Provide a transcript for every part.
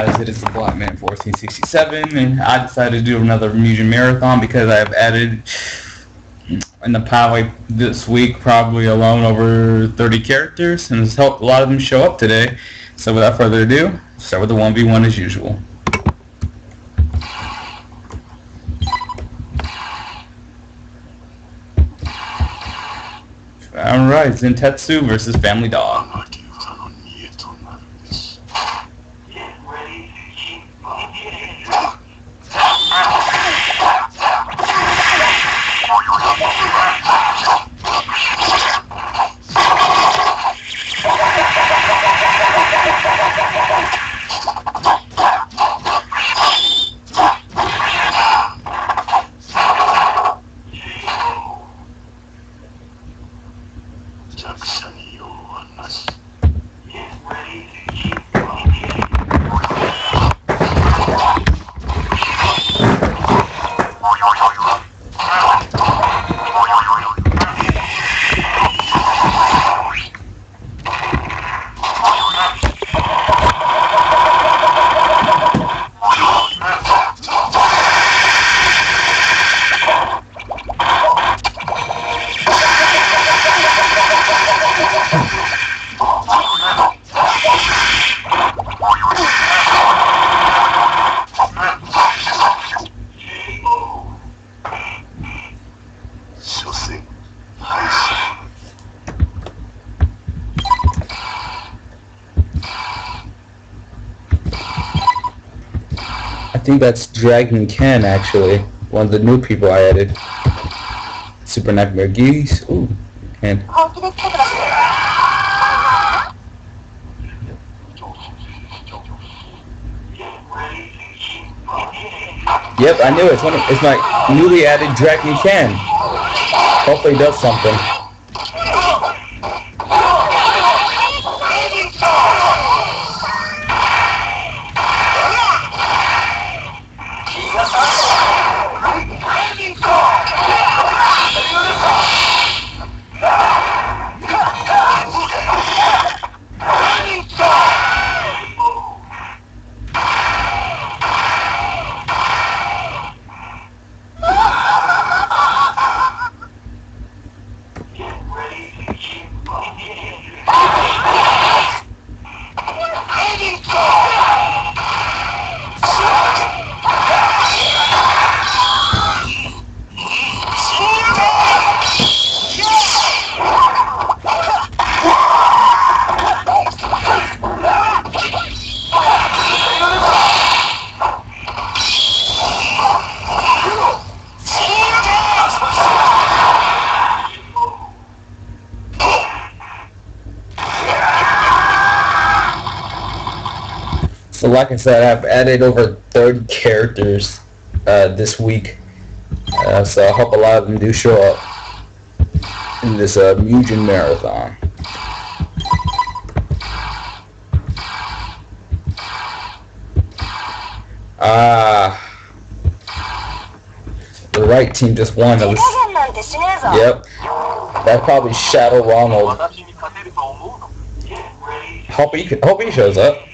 It is the Black Man 1467, and I decided to do another Mugen Marathon because I have added in the pile this week probably alone over 30 characters, and it's helped a lot of them show up today. So without further ado, start with the 1v1 as usual. Alright, Zentetsu versus Family Dog. Think that's Dragon Ken, actually. One of the new people I added. Super Nightmare Geese. Ooh. And... Yep, I knew it. It's, one of, it's my newly added Dragon Ken. Hopefully does something. So like I said, I've added over 30 characters uh, this week. Uh, so I hope a lot of them do show up in this uh, Mugen Marathon. Ah. the right team just won. Was, yep. That probably Shadow Ronald. Hope he, hope he shows up.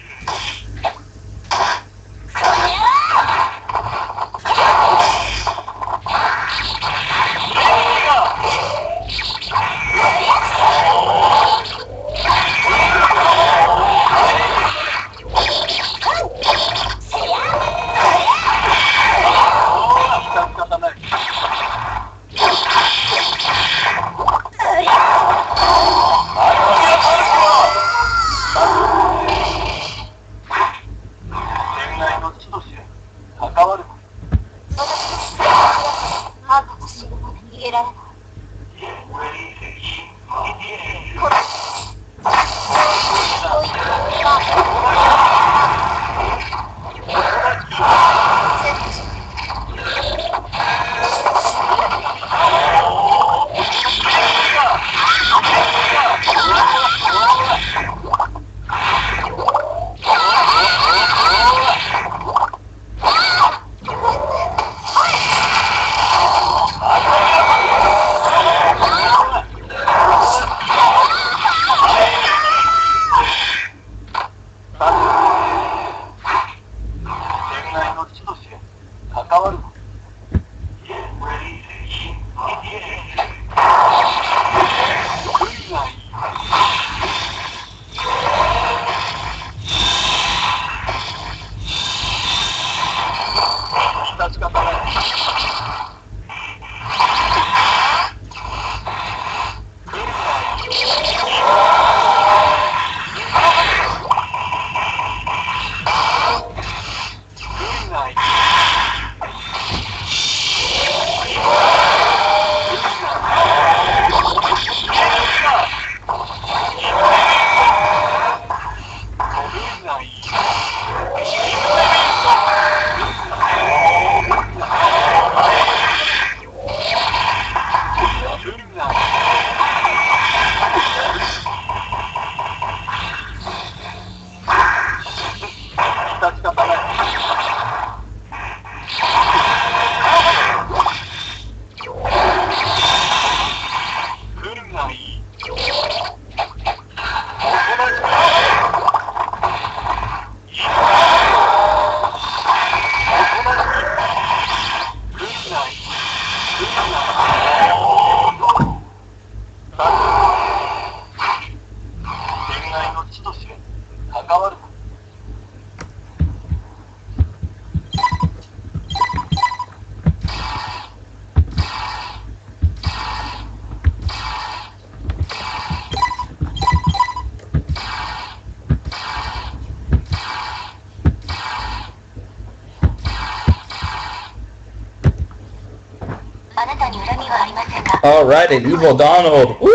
All right, and Evil Donald. Woo!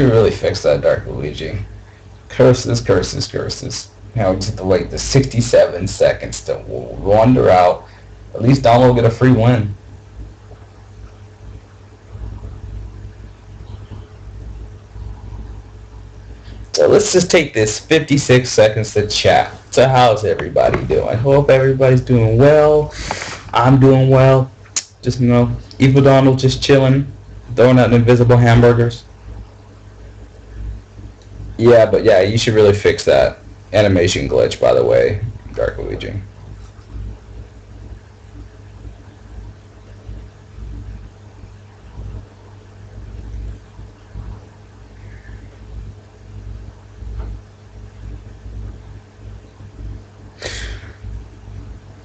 Should really fix that, Dark Luigi. Curses, curses, curses. Now we just have to wait the 67 seconds to wander out. At least Donald will get a free win. So let's just take this 56 seconds to chat. So how's everybody doing? Hope everybody's doing well. I'm doing well. Just, you know, Evil Donald just chilling, throwing out invisible hamburgers. Yeah, but yeah, you should really fix that animation glitch, by the way, Dark Luigi.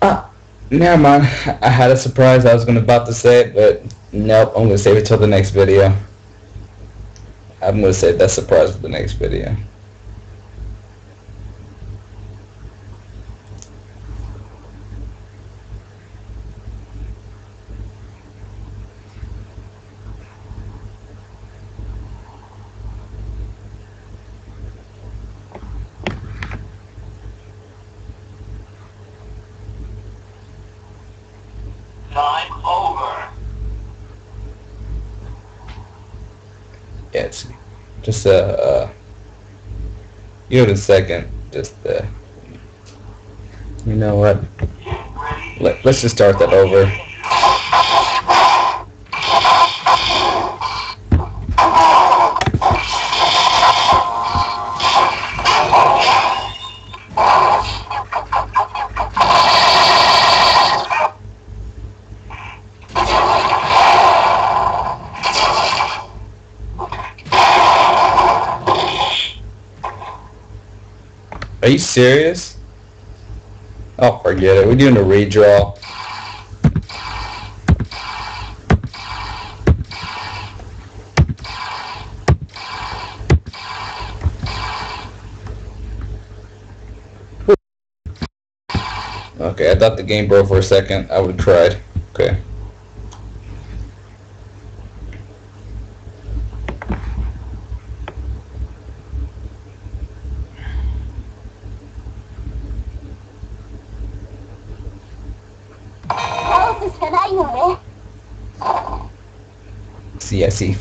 Ah, never mind. I had a surprise I was gonna about to say it, but nope, I'm gonna save it till the next video. I'm gonna save that surprise for the next video. Time over. Yeah, it's just uh, uh a second. Just uh, you know what? Let, let's just start that over. Are you serious? Oh, forget it. We're doing a redraw. Okay, I thought the game broke for a second. I would have cried. Okay.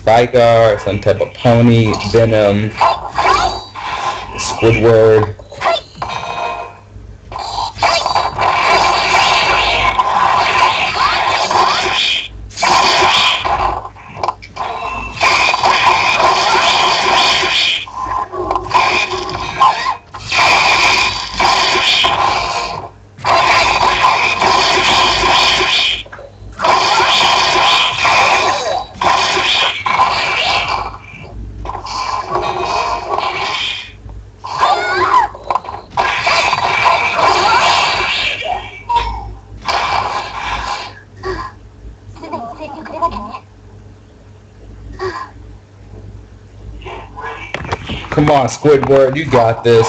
Figar, some type of pony, Venom, Squidward. Come on, Squidward, you got this.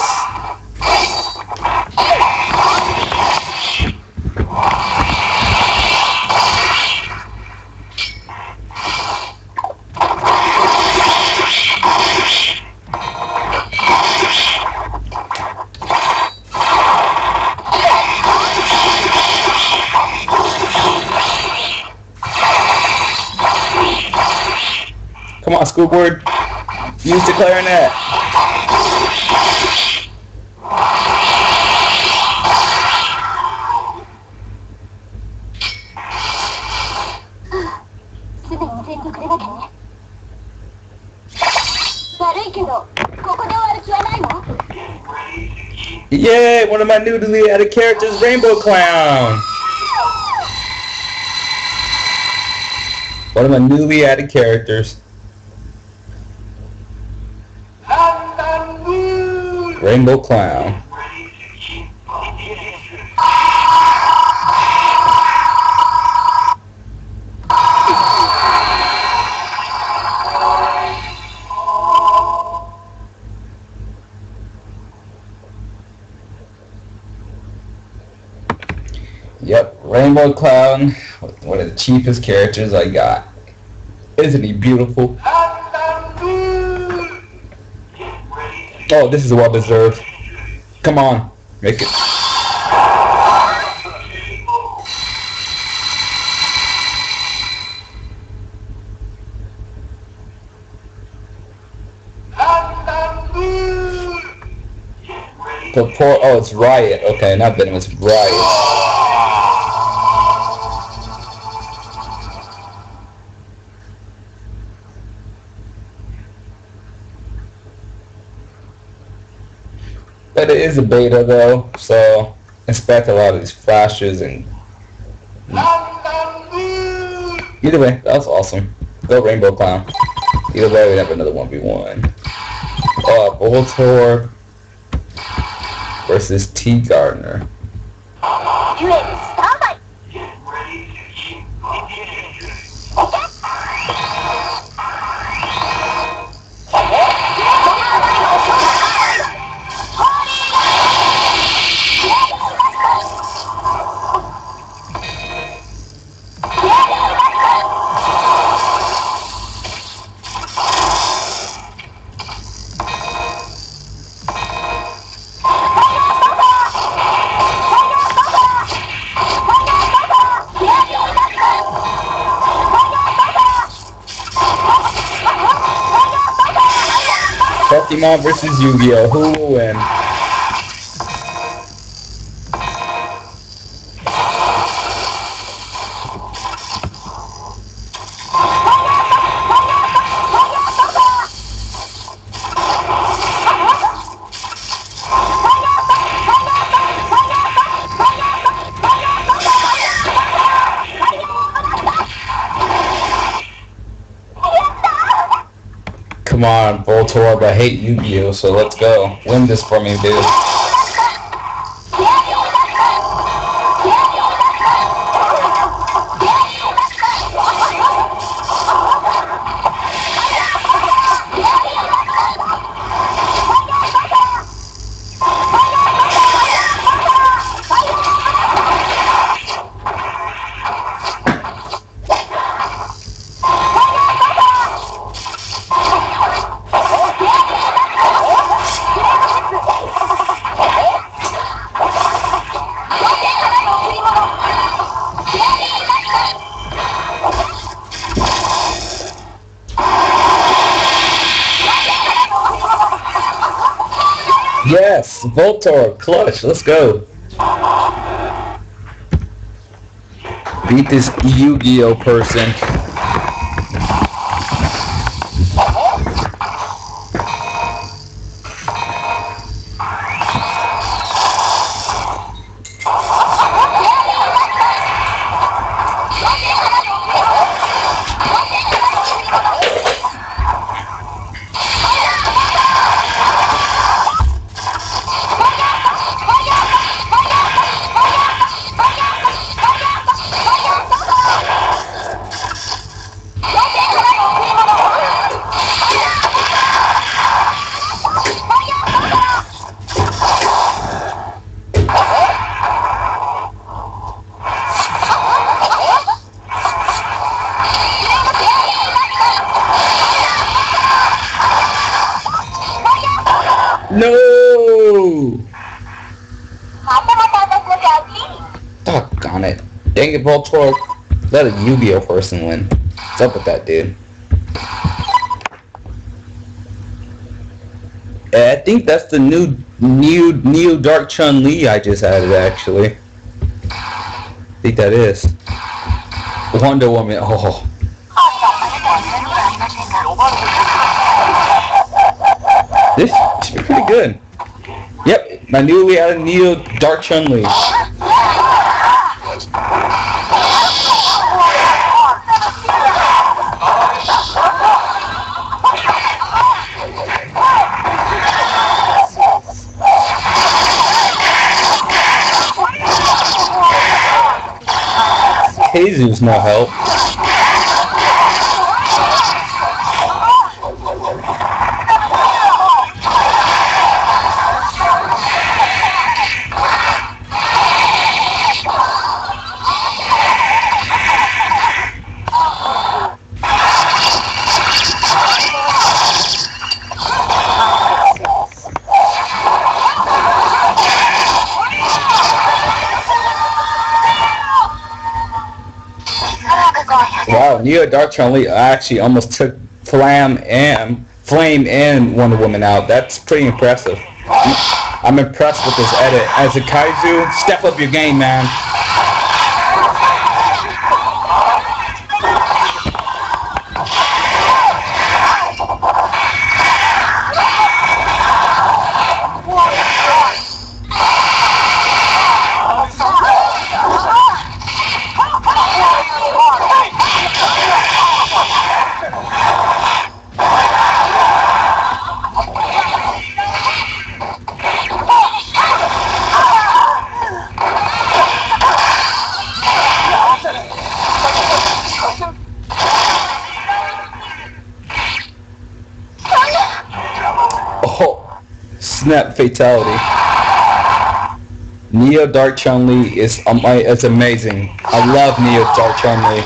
Come on, Squidward. Use the clarinet. Yay! One of my newly added characters, Rainbow Clown. One of my newly added characters, And the moon. Rainbow Clown. Clown, one of the cheapest characters I got. Isn't he beautiful? Oh, this is well deserved. Come on. Make it. The poor, oh, it's Riot. Okay, not Venom, it's Riot. But it is a beta though, so expect a lot of these flashes and either way, that was awesome. Go Rainbow Clown. Either way, we have another 1v1. Uh, Voltorb versus Tea Gardner. Yu-Gi-Oh! Who will win? Come on, Voltorb, I hate Yu-Gi-Oh! So let's go. Win this for me, dude. Voltorb, clutch, let's go. Beat this Yu-Gi-Oh person. get Voltorb. Let a Yu-Gi-Oh person win. What's up with that, dude? Eh, I think that's the new new new Dark Chun Li I just added actually. I think that is. Wonder Woman. Oh. This is pretty good. Yep, my newly added Neo Dark Chun Li. Jesus no help. Chun Li actually almost took Flam and Flame and Wonder Woman out. That's pretty impressive. I'm impressed with this edit. As a kaiju, step up your game, man. Snap fatality. Neo Dark Chun Li is um, it's amazing. I love Neo Dark Chun Li.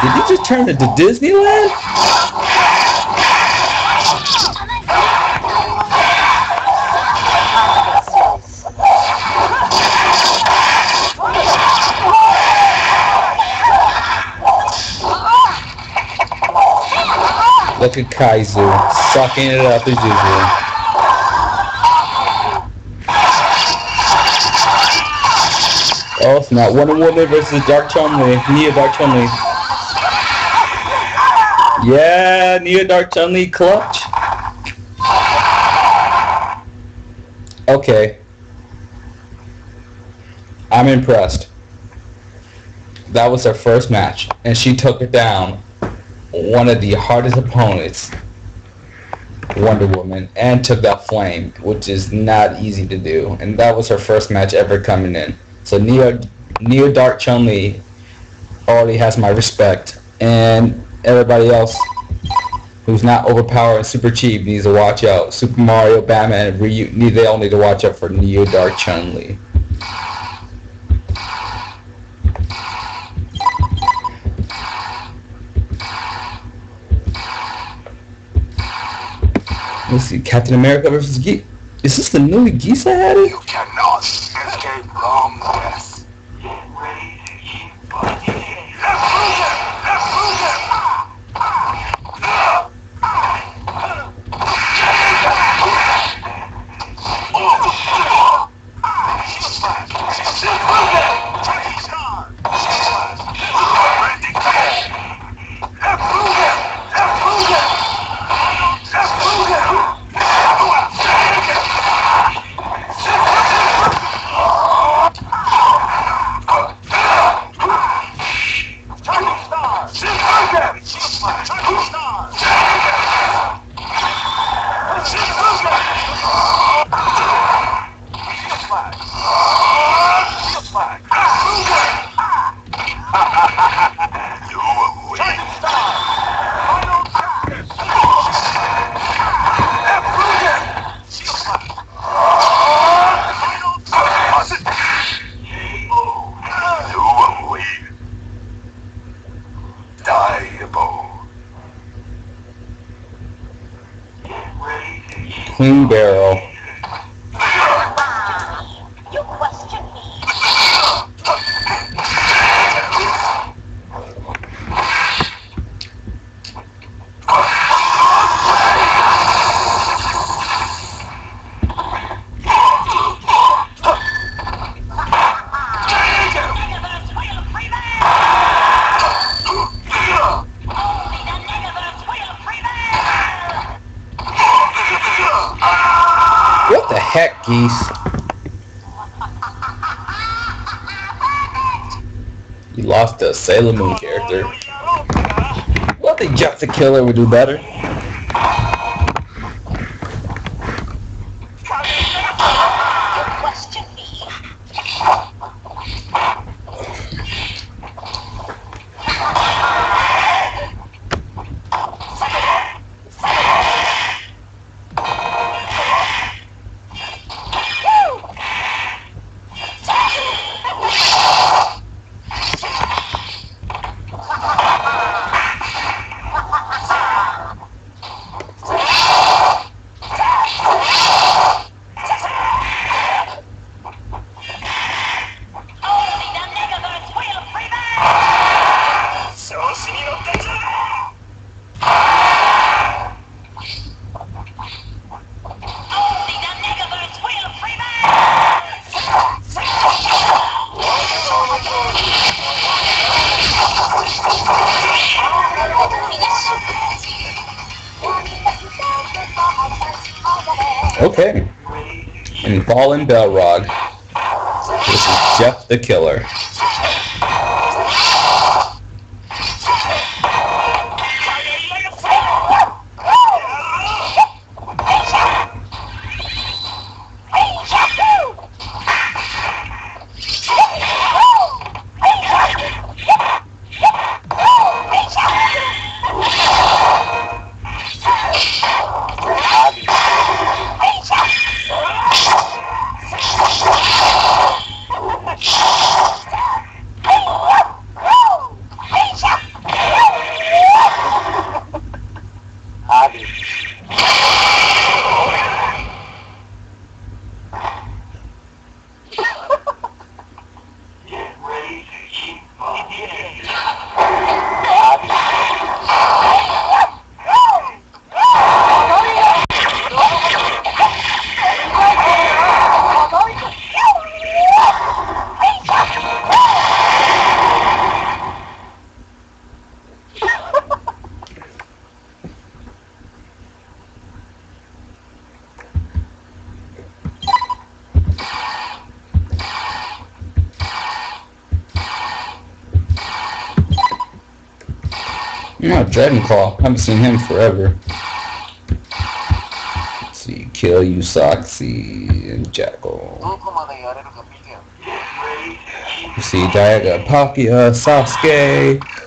Did you just turn into Disneyland? Look at Kaizu sucking it up as usual. Oh, it's not Wonder Woman versus Dark Chun Li. Neo Dark Chun Li. Yeah, Neo Dark Chun Li clutch. Okay. I'm impressed. That was her first match, and she took it down. One of the hardest opponents, Wonder Woman, and took that flame, which is not easy to do. And that was her first match ever coming in. So Neo, Neo Dark Chun Li already has my respect, and everybody else who's not overpowered and super cheap needs to watch out. Super Mario, Batman, Ryu they all need to watch out for Neo Dark Chun Li. Let's see, Captain America versus Geese. Is this the new Geese I had? You cannot escape from death. Sailor Moon character. Well, I think Jeff the Killer would do better. Fallen This is Jeff the Killer. Ravenclaw. I haven't seen him forever. Let's see, Kill, you, Usoxy, and Jackal. You see, Dialga, uh, Palkia, Sasuke.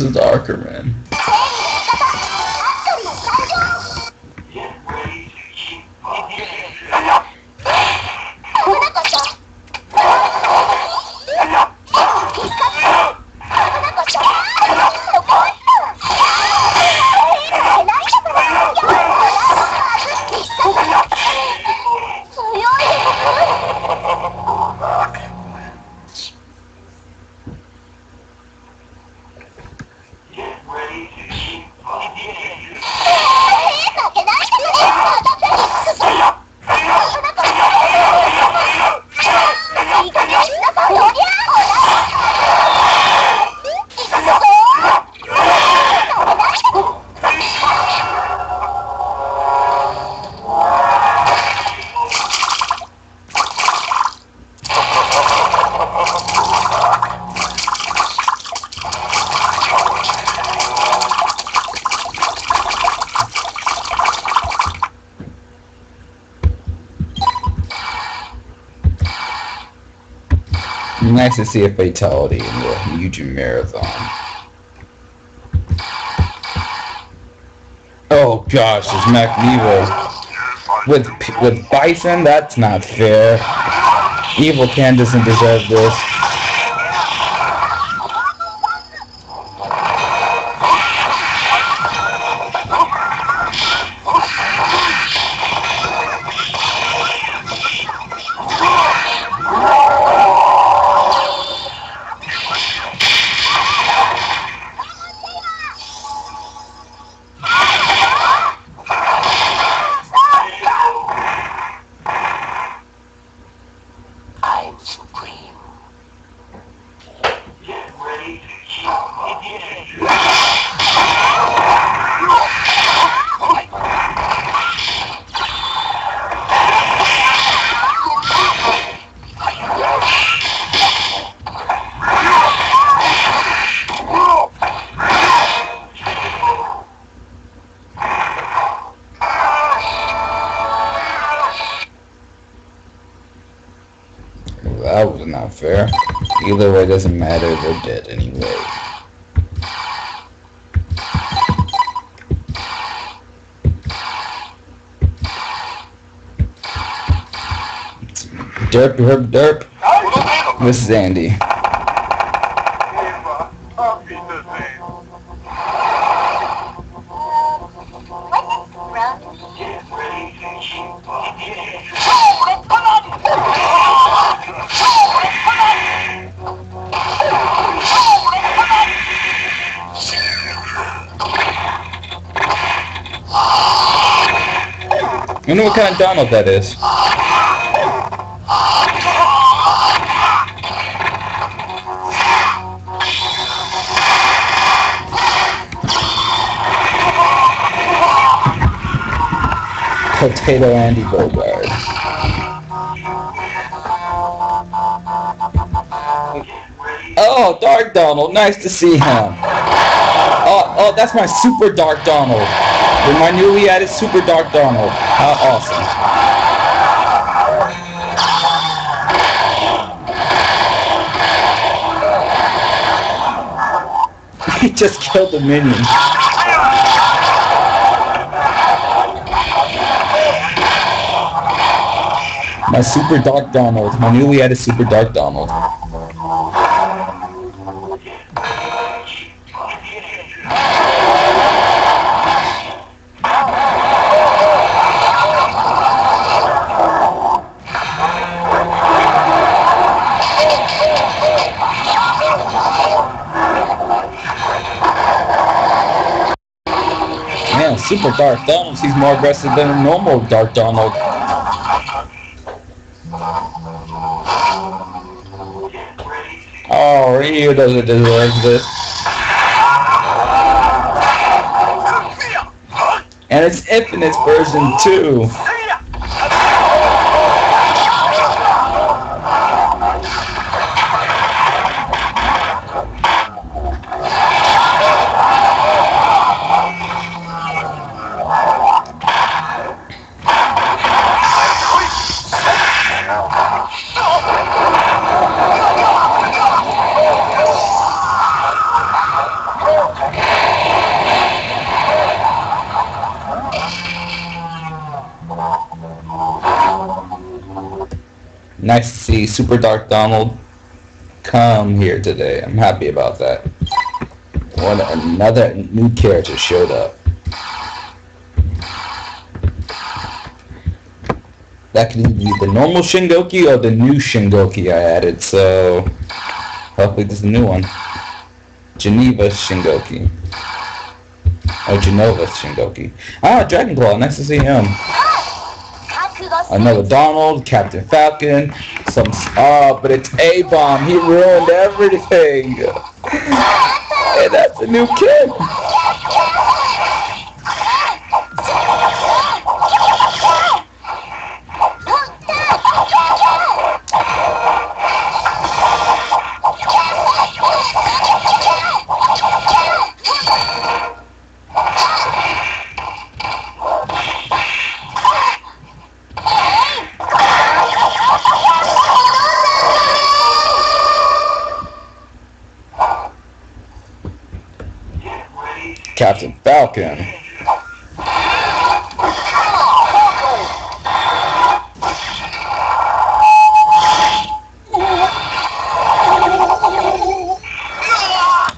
Ermac versus To see a fatality in the Mugen Marathon. Oh gosh, there's McNevo. With with Bison, that's not fair. Evil Ken doesn't deserve this. Fair. Either way, doesn't matter. They're dead anyway. Derp, derp, derp. This is Andy. Donald that is. Potato Andy Bogard. Oh, Dark Donald, nice to see him. Oh, oh, that's my Super Dark Donald. My newly added Super Dark Donald. How awesome. he just killed the minion. My Super Dark Donald. My newly added Super Dark Donald. Super Dark Donald, he's more aggressive than a normal Dark Donald. Oh, Ryu doesn't deserve this. And it's Infinite's version too. see Super Dark Donald come here today. I'm happy about that. One another new character showed up. That could be the normal Shingoki or the new Shingoki I added, so hopefully this is a new one. Geneva Shingoki. Oh, Genova Shingoki. Ah, Dragon Claw, nice to see him. Ah, another Donald, Captain Falcon, some ah, but it's A Bomb. He ruined everything. Hey, that's a new kid.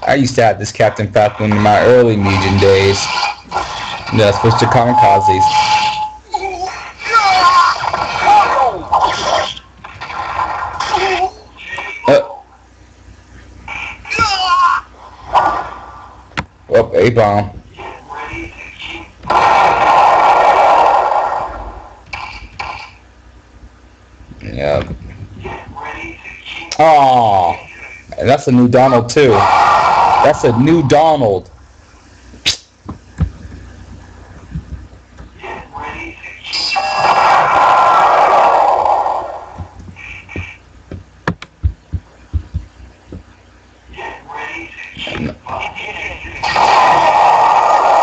I used to have this Captain Falcon in my early Mugen days. Yeah, switched to Kamikazes. Uh, A bomb. Yeah. Oh, that's a new Donald too. That's a new Donald.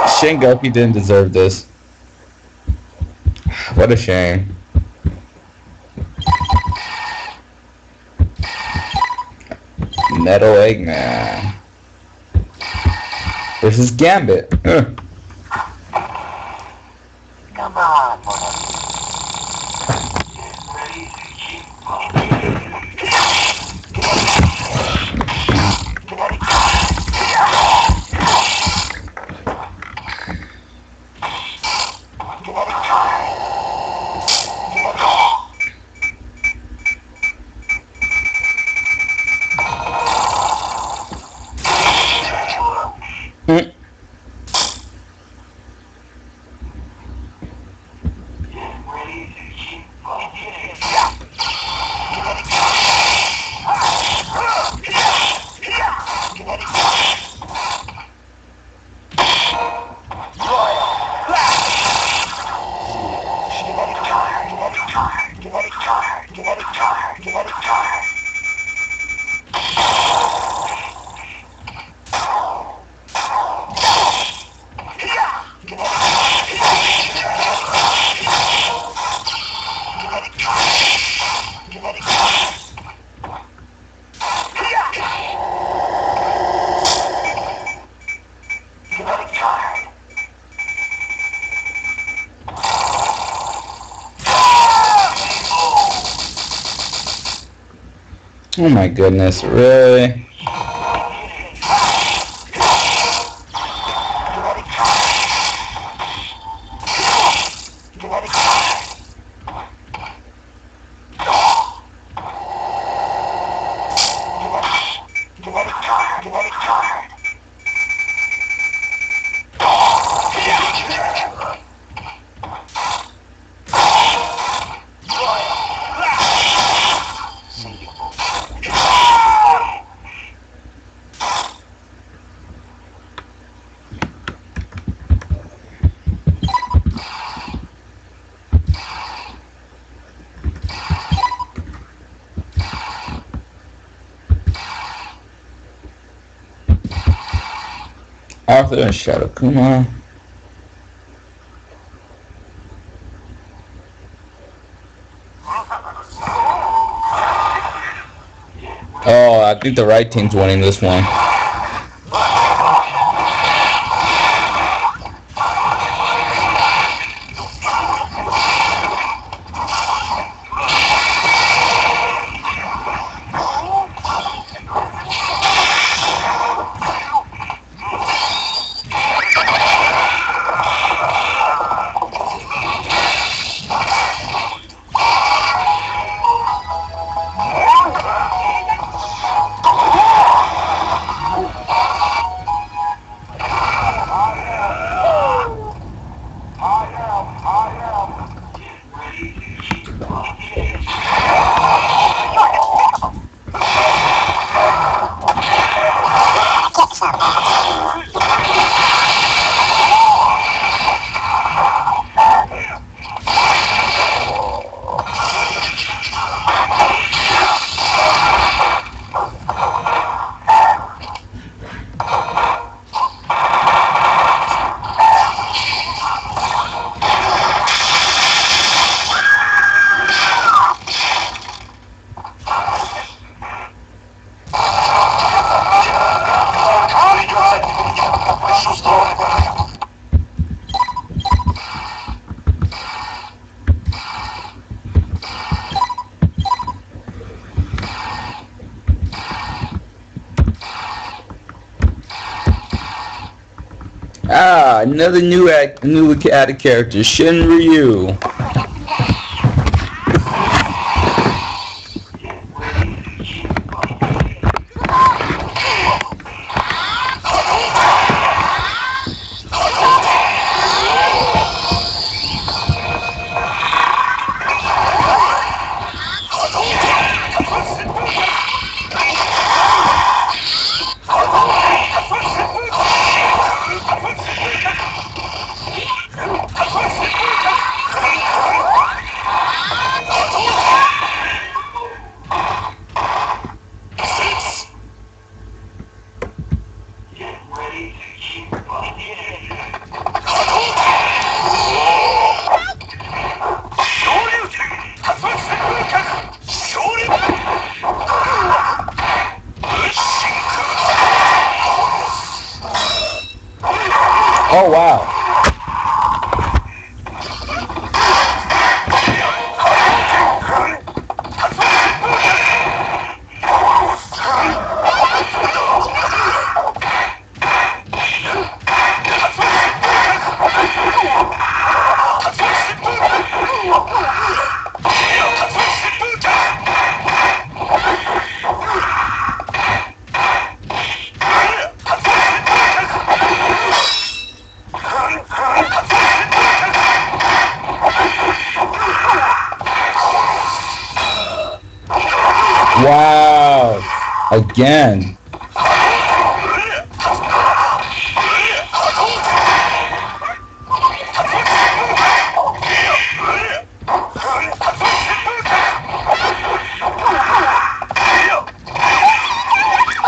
Shingoki didn't deserve this. What a shame. Metal Eggman. Versus Gambit. Oh my goodness, really? Arthur and Shadow Kuma. Oh, I think the right team's winning this one. Another new act, newly added character, Shin Ryu. again.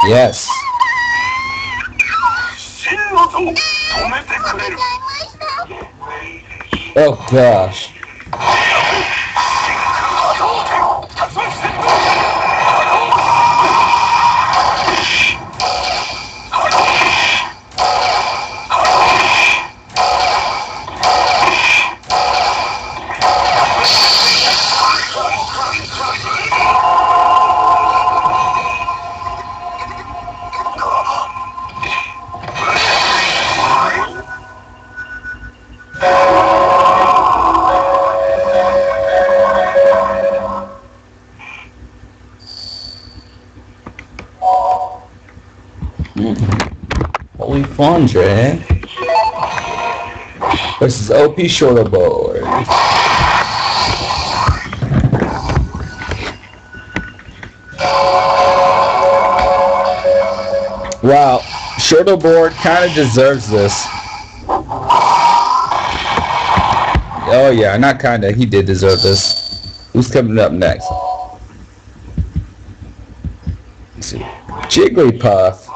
Yes. Oh gosh. Fondre. Versus OP Shorter Board. Wow, Shorter Board kind of deserves this. Oh yeah, not kinda. He did deserve this. Who's coming up next? Jigglypuff.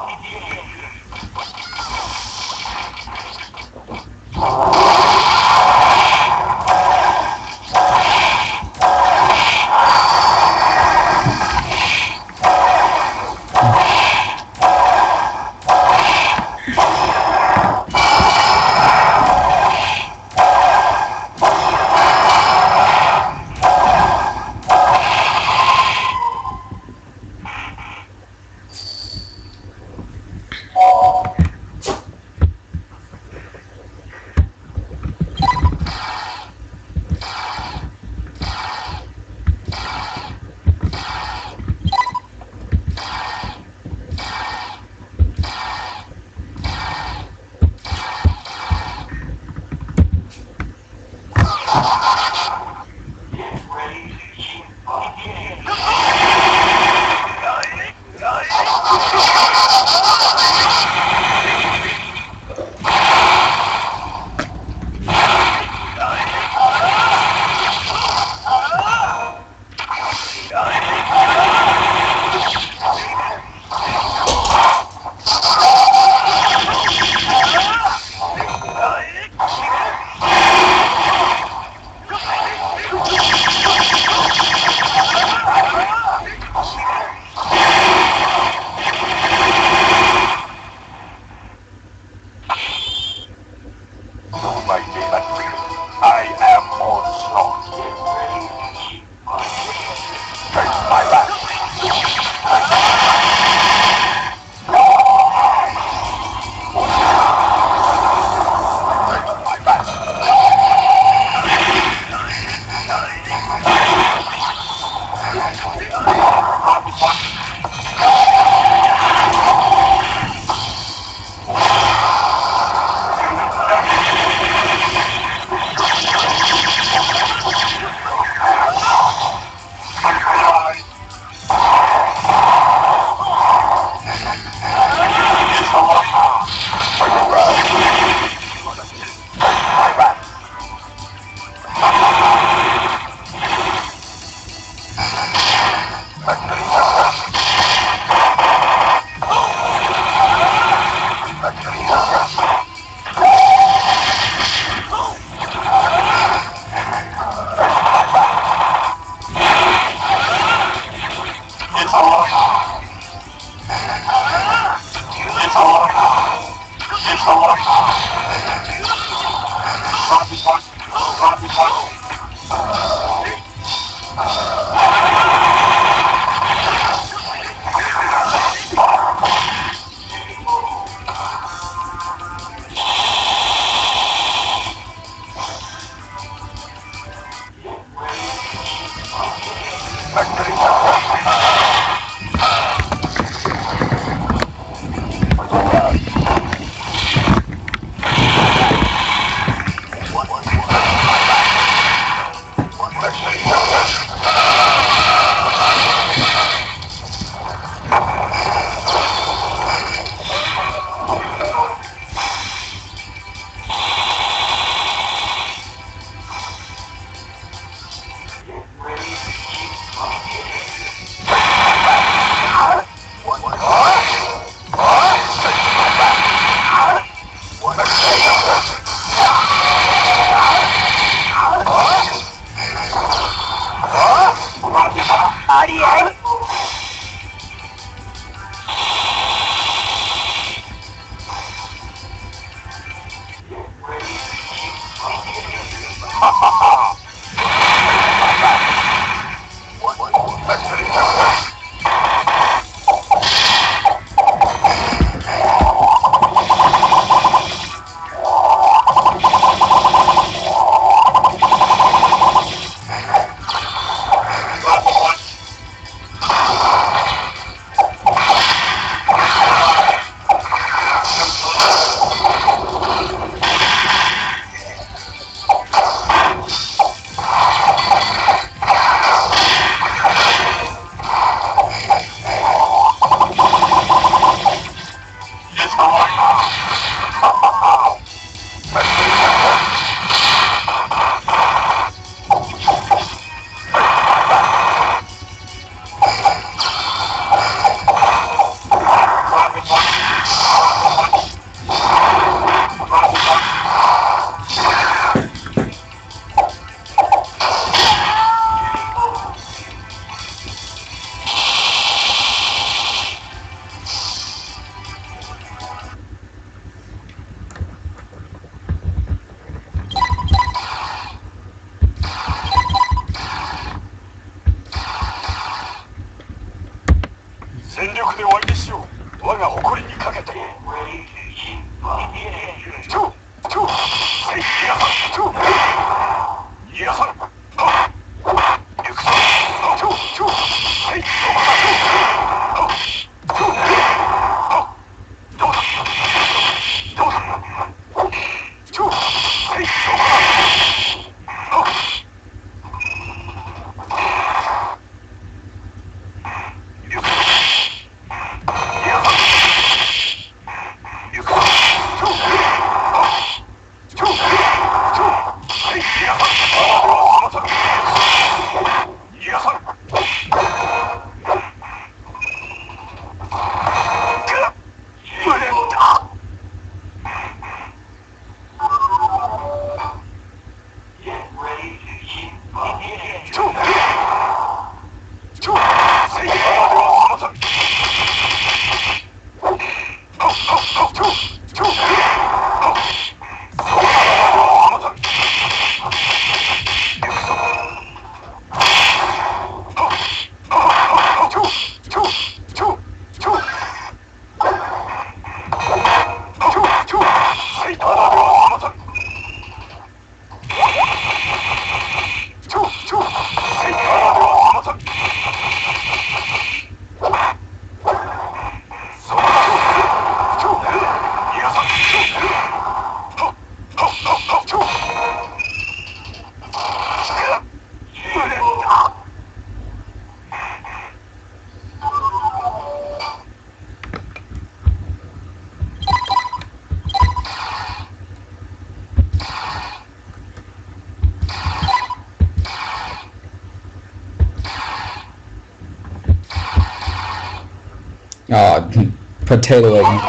The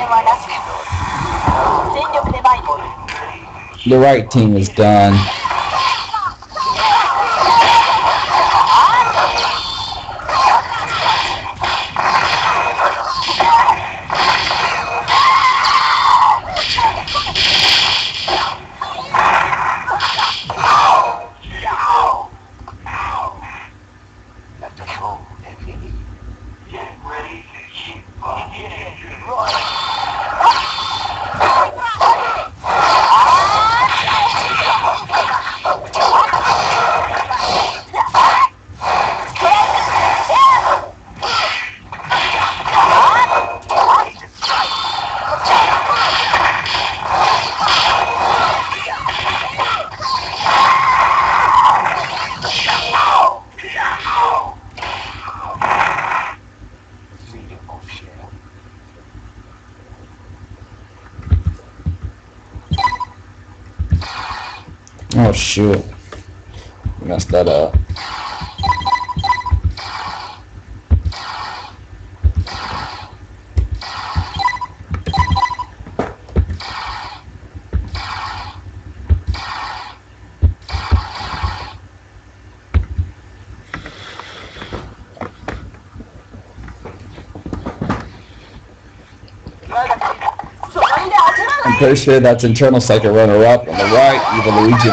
right team is done. Persia, that's internal second runner-up. On the right, Eva Luigi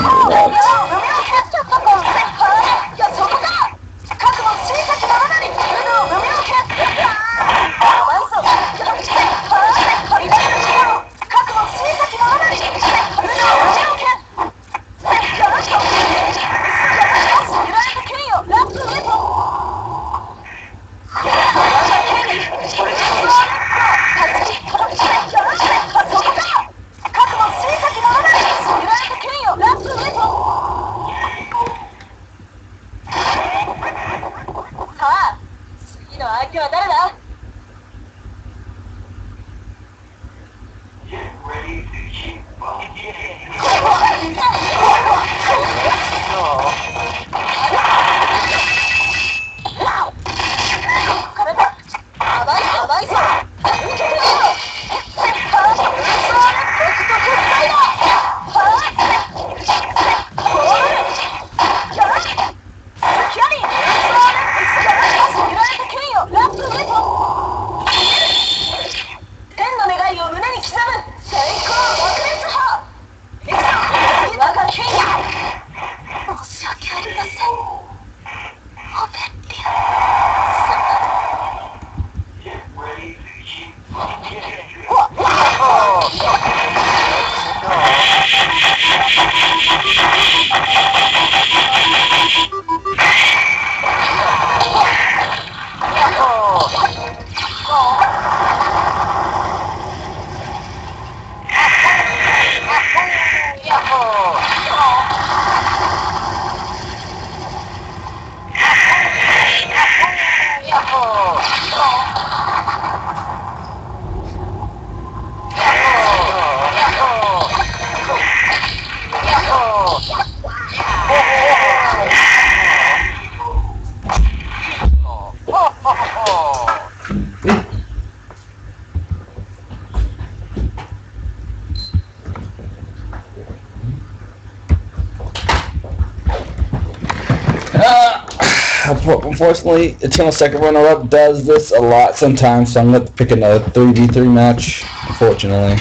unfortunately, channel second runner-up does this a lot sometimes, so I'm going to pick another 3v3 match, unfortunately.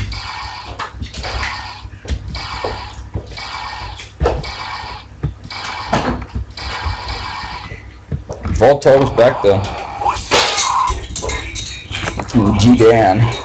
Voltorb's back though. G-Dan. Up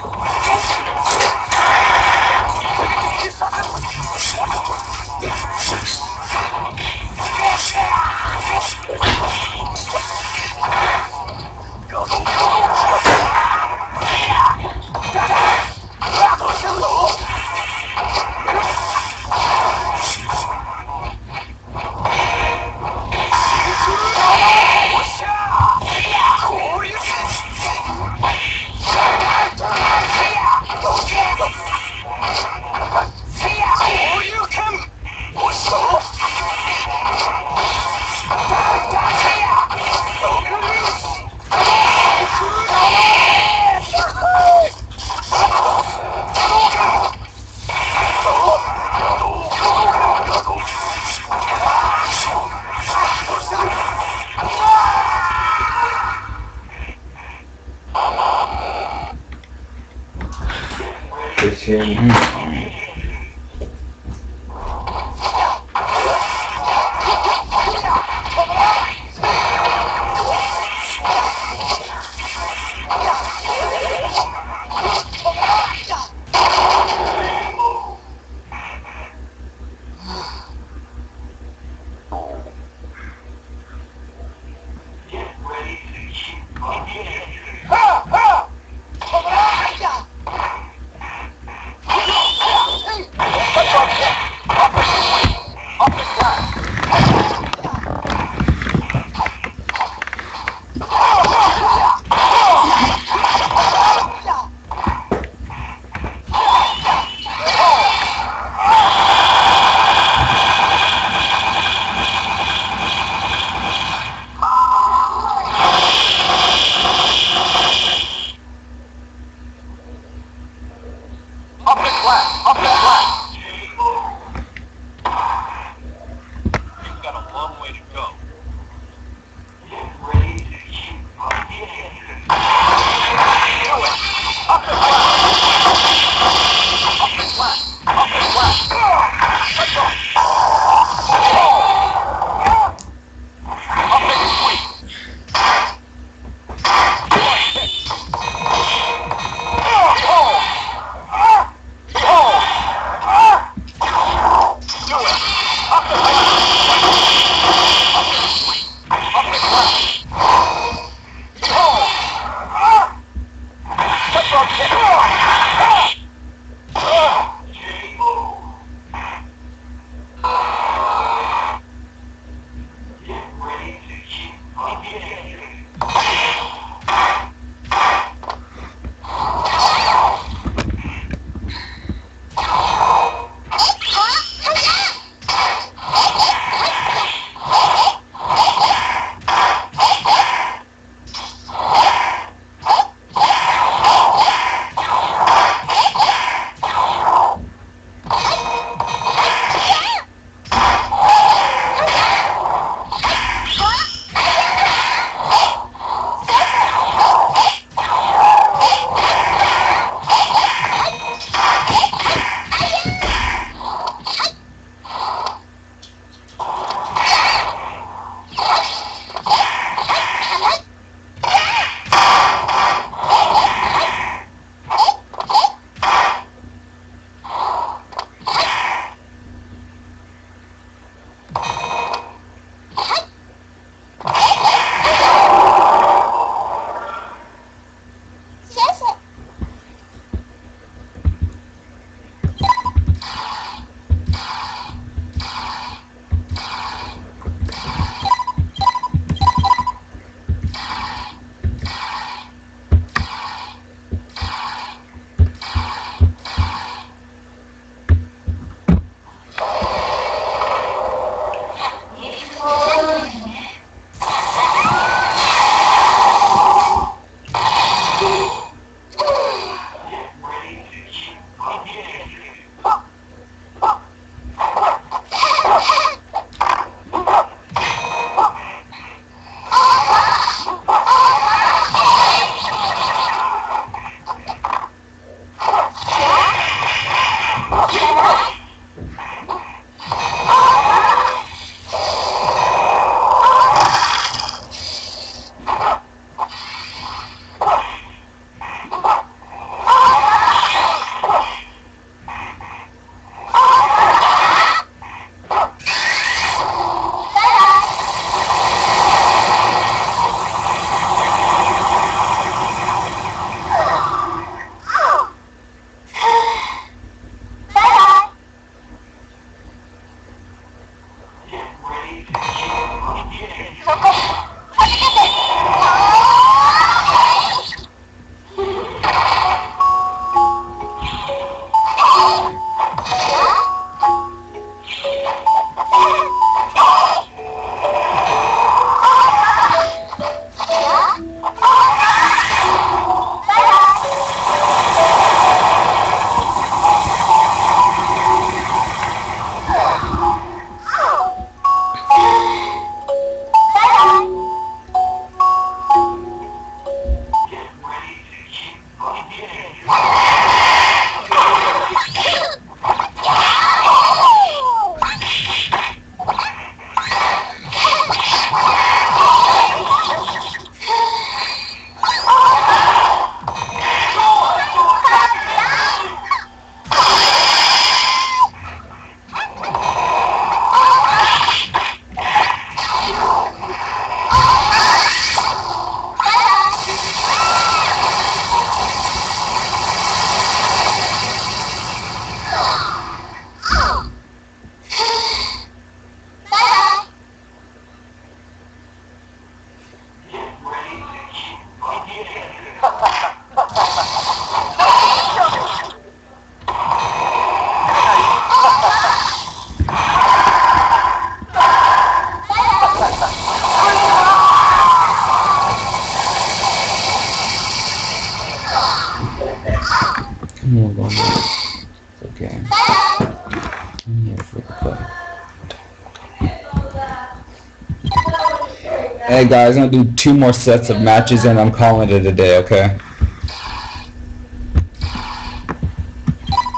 guys, I'm gonna do two more sets of matches and I'm calling it a day, okay?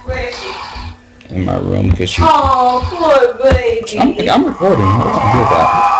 Where is she? In my room, because she... Oh, poor baby. I'm, I'm recording. Hold on, hear that.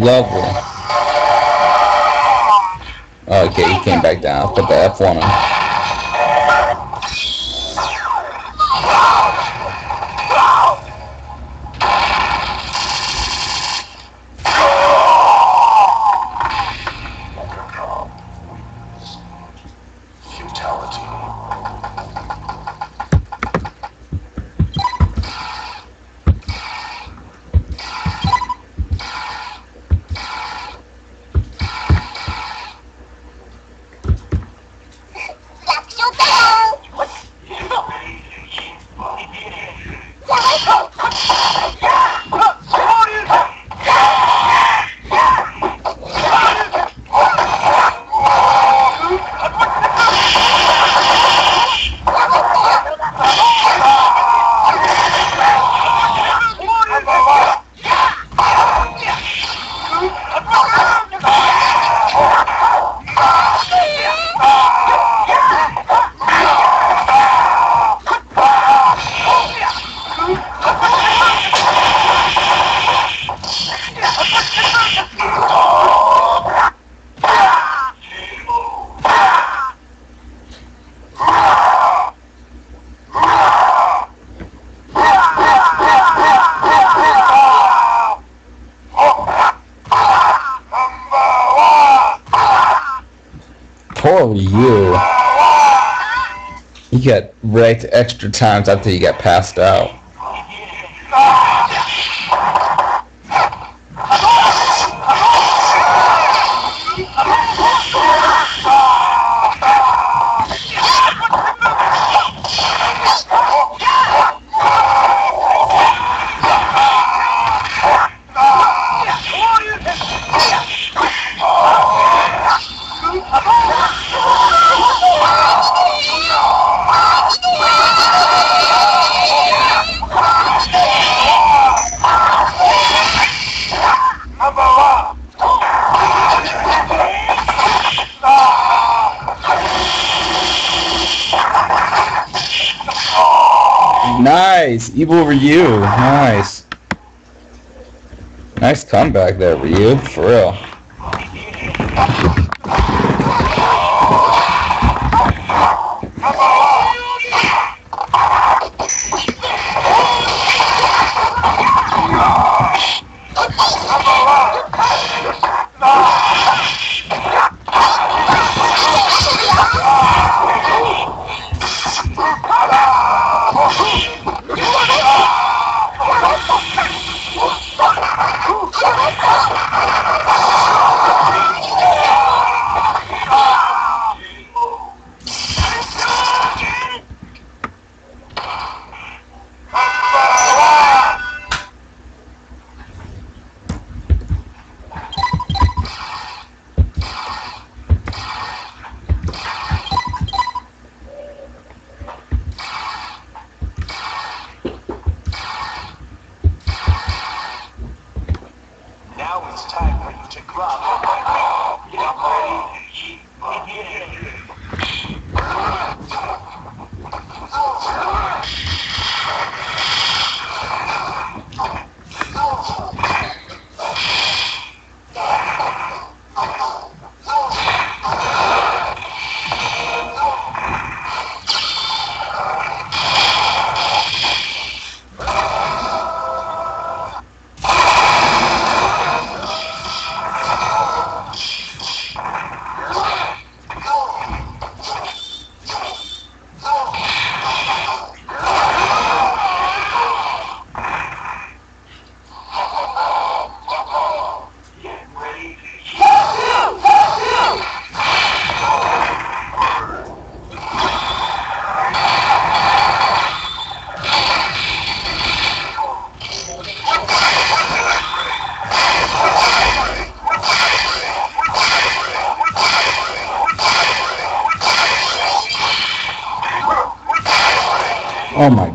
Lovely. Okay, he came back down. Put the F on him. Extra times after you got passed out. Evil Ryu. Nice. Nice comeback there, Ryu. For real.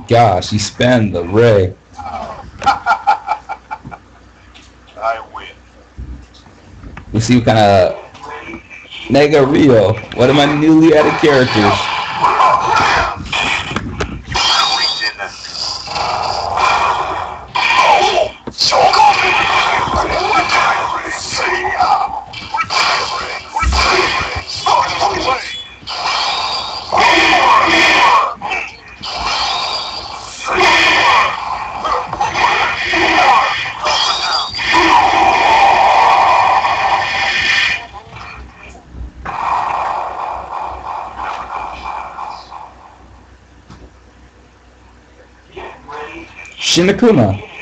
Gosh, he spanned the ray. I win. We see what kind of Mega Ryu. One of my newly added characters. Shin Akuma.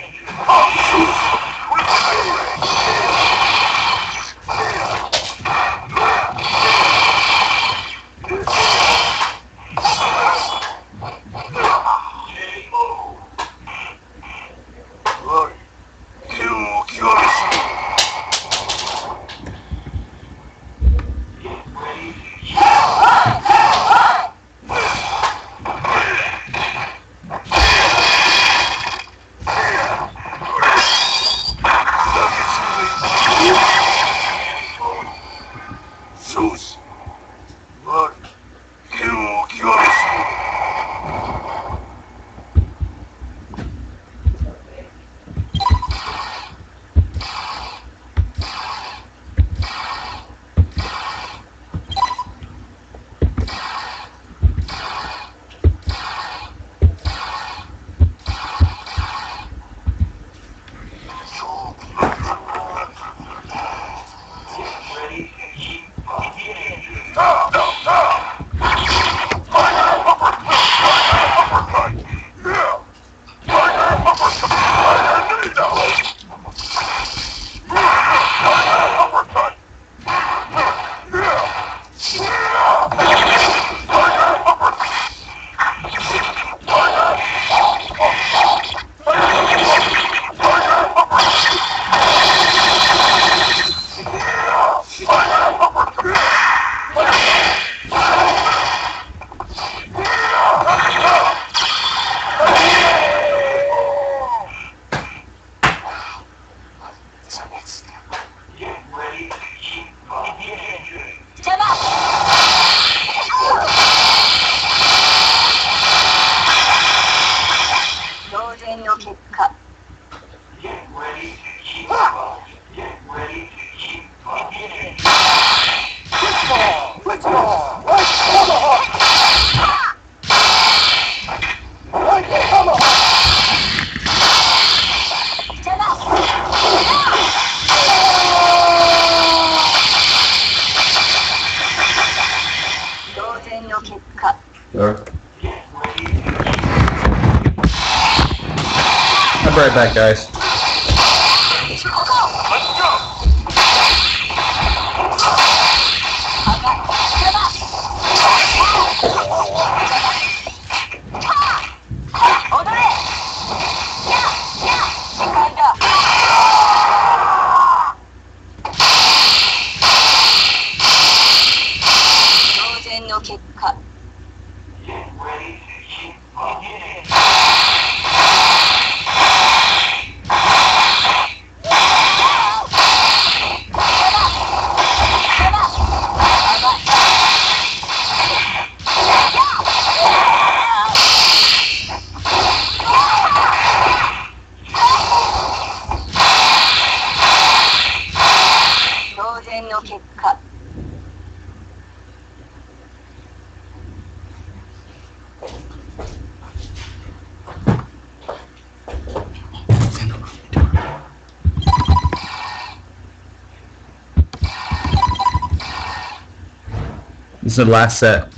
It's the last set.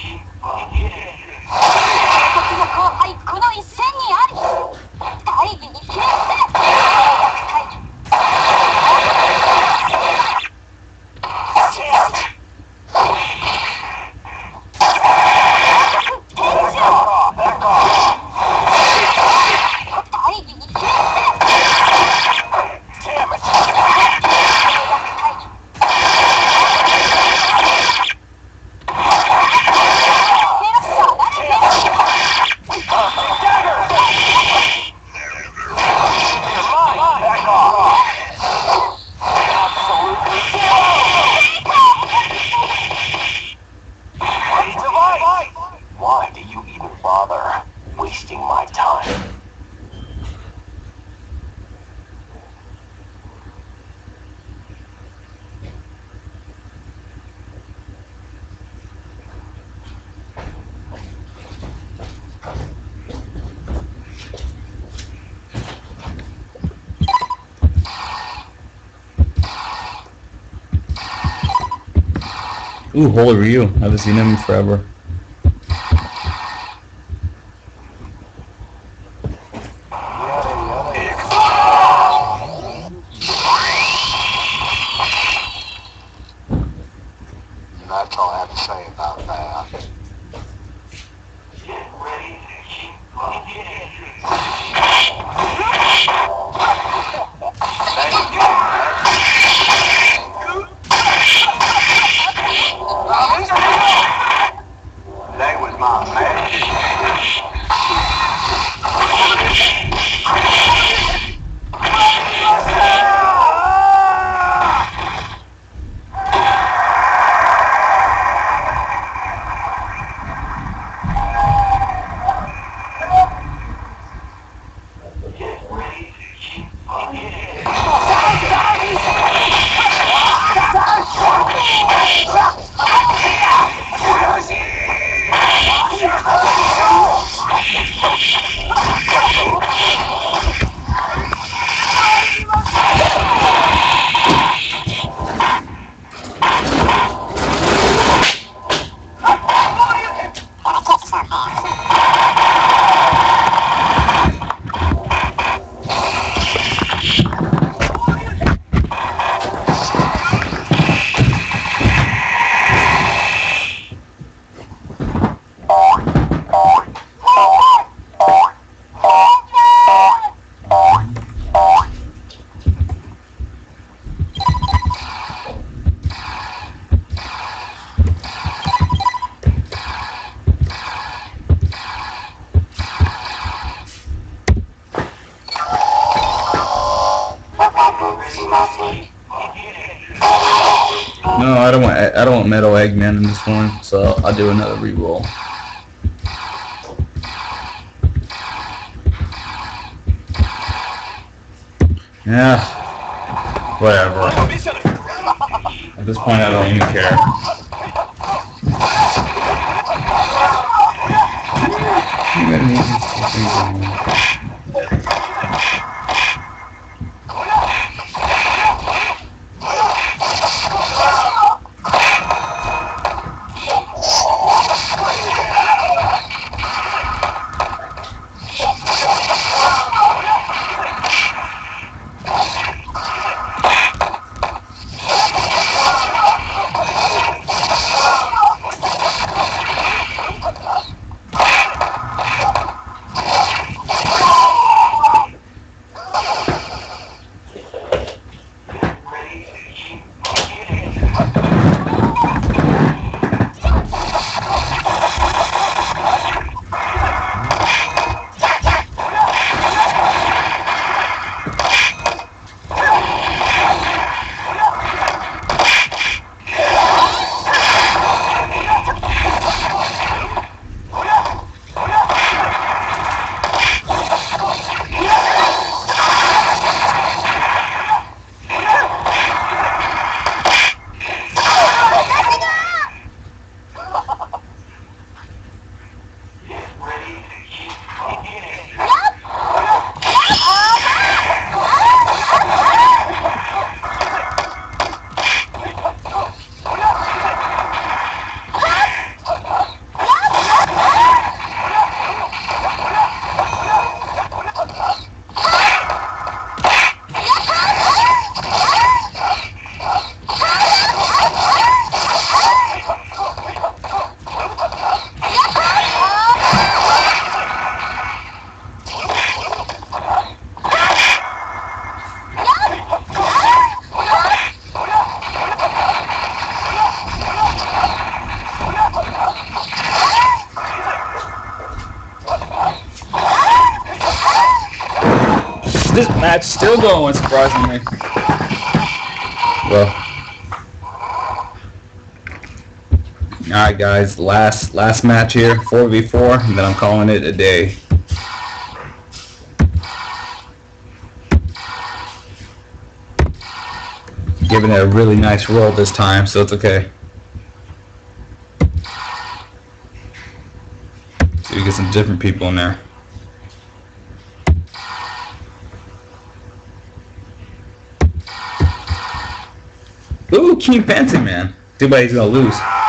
敵の後輩この一戦にあり大義に決め Ooh, Holy Ryu. I haven't seen him forever. hand in this one, so I'll do another re-roll. Yeah, whatever. At this point, I don't even care. This match still going, surprisingly. Well, Alright guys, last last match here, 4v4, and then I'm calling it a day. Giving it a really nice roll this time, so it's okay. So you get some different people in there. King Fancy Man. Bad he's gonna lose.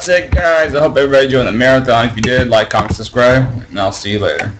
That's it, guys. I hope everybody enjoyed the marathon. If you did, like, comment, subscribe, and I'll see you later.